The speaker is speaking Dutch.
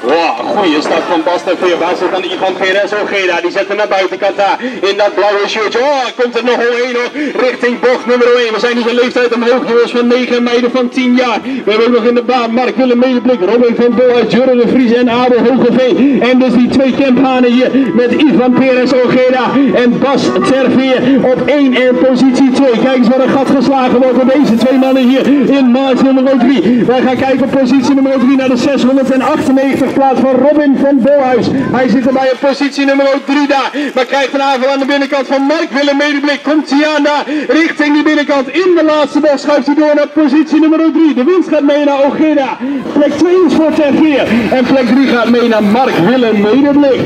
goede start van Bas ter Veer. Waar zit dan Ivan Geres Ojeda? Die zet hem naar buitenkant daar. In dat blauwe shirtje. Oh, komt er nog één hoor. Richting bocht nummer 1. We zijn dus een leeftijd omhoog jongens van 9 meiden van 10 jaar. We hebben ook nog in de baan Mark Willem Medeblik, Robin van Bolhuis, Jurre de Vries en Abel Hogeveen. En dus die twee camphanen hier met Ivan Perez Ojeda en Bas Terveer op 1 en positie 2. Kijk eens wat een gat geslagen wordt door deze twee mannen hier in maart nummer 3. Wij gaan kijken op positie nummer 3 naar de 698 plaats van Robin van Bolhuis. Hij zit er bij op positie nummer 3 daar. Maar krijgt een aanval aan de binnenkant van Mark Willem Medeblik. Komt hij aan daar richting die binnenkant. In de laatste bocht schuift hij door naar positie nummer 3. De winst gaat mee naar Ojeda. Plek 2 is voor Terveer. En plek 3 gaat mee naar Mark Willem Medeblik.